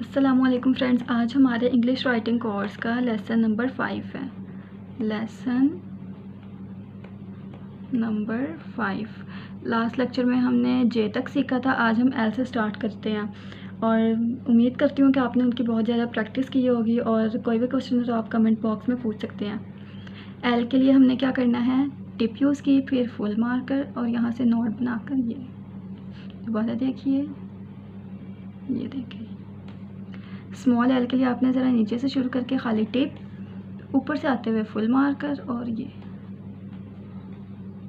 असलकुम फ्रेंड्स आज हमारे इंग्लिश राइटिंग कोर्स का लेसन नंबर फाइव है। Lesson number five last lecture में हमने जे तक सीखा था, आज हम एल से स्टार्ट करते हैं। और उम्मीद करती हूँ कि आपने उनकी बहुत ज़्यादा प्रैक्टिस की होगी और कोई भी क्वेश्चन हो तो आप कमेंट बॉक्स में पूछ सकते हैं। एल के लिए हमने क्या करना है? टिप यूज़ की, फिर फुल मार्कर और यहाँ से नोट बनाकर ये। दोबारा देखिए। ये देखिए। स्मॉल एल के लिए आपने ज़रा नीचे से शुरू करके खाली टिप ऊपर से आते हुए फुल मार्कर और ये।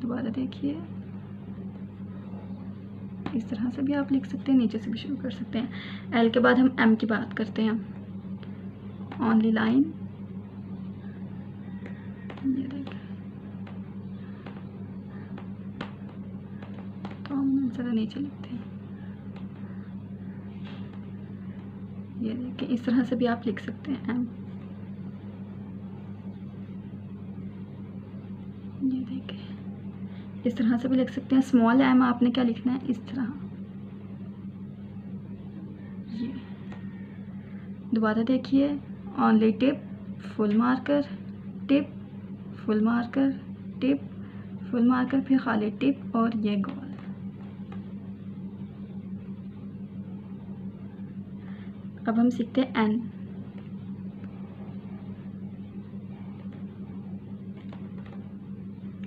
दोबारा देखिए। इस तरह से भी आप लिख सकते हैं, नीचे से भी शुरू कर सकते हैं। एल के बाद हम एम की बात करते हैं। ऑनली लाइन ये देखिए तो हम ज़रा नीचे लिखते हैं। ये देखिए इस तरह से भी आप लिख सकते हैं। एम। ये देखिए। इस तरह से भी लिख सकते हैं। स्मॉल एम, आपने क्या लिखना है? इस तरह। ये। दोबारा देखिए। Only tip, full marker, tip, full marker, tip, full marker, फिर खाली टिप और ये गोल। अब हम सीखते हैं एन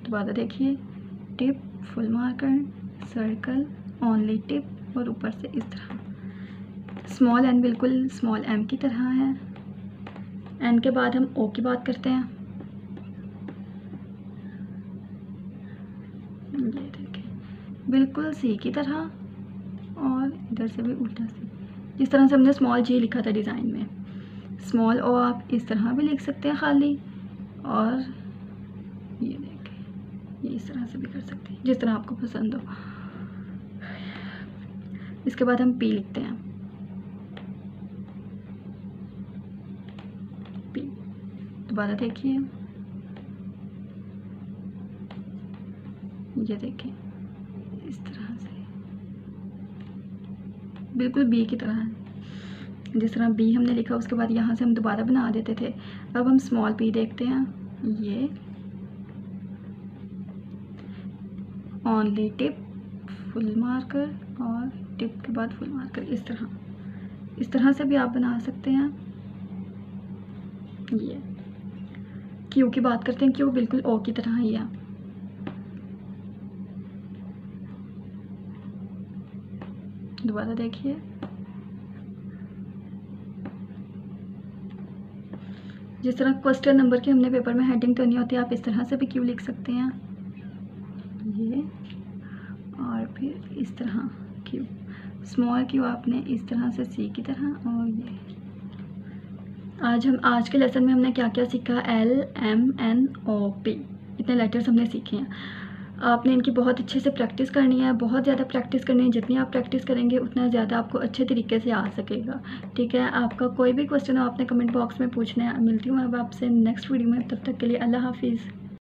दोबारा देखिए, tip, full marker, circle only tip और ऊपर से इस तरह। स्मॉल एन बिल्कुल स्मॉल एम की तरह है। एन के बाद हम ओ की बात करते हैं। ये बिल्कुल सी की तरह और इधर से भी उल्टा सी जिस तरह से हमने स्मॉल जी लिखा था डिज़ाइन में। स्मॉल ओ आप इस तरह भी लिख सकते हैं खाली। और ये देखें, ये इस तरह से भी कर सकते हैं, जिस तरह आपको पसंद हो। इसके बाद हम पी लिखते हैं। पी दोबारा देखिए। ये देखिए इस तरह से। बिल्कुल बी की तरह है। जिस तरह बी हमने लिखा, उसके बाद यहाँ से हम दोबारा बना देते थे। अब हम स्मॉल पी देखते हैं। ये ऑनली टिप फुल मार्कर और टिप के बाद फुल मार्कर इस तरह। इस तरह से भी आप बना सकते हैं। ये क्यू की बात करते हैं। क्यू बिल्कुल ओ की तरह ही है। दोबारा देखिए। जिस तरह क्वेश्चन नंबर की हमने पेपर में हेडिंग करनी होती है आप इस तरह से भी क्यों लिख सकते हैं? ये और फिर इस तरह क्यू? स्मॉल क्यू आपने इस तरह से सी की तरह और ये। आज हम, आज के लेसन में हमने क्या क्या सीखा? L M N O P इतने लेटर्स हमने सीखे हैं। आपने इनकी बहुत अच्छे से प्रैक्टिस करनी है, बहुत ज़्यादा प्रैक्टिस करनी है, जितनी आप प्रैक्टिस करेंगे, उतना ज़्यादा आपको अच्छे तरीके से आ सकेगा। ठीक है? आपका कोई भी क्वेश्चन हो, आपने कमेंट बॉक्स में पूछना है। मिलती हूँ अब आपसे नेक्स्ट वीडियो में, तब तक के लिए अल्लाह हाफिज़।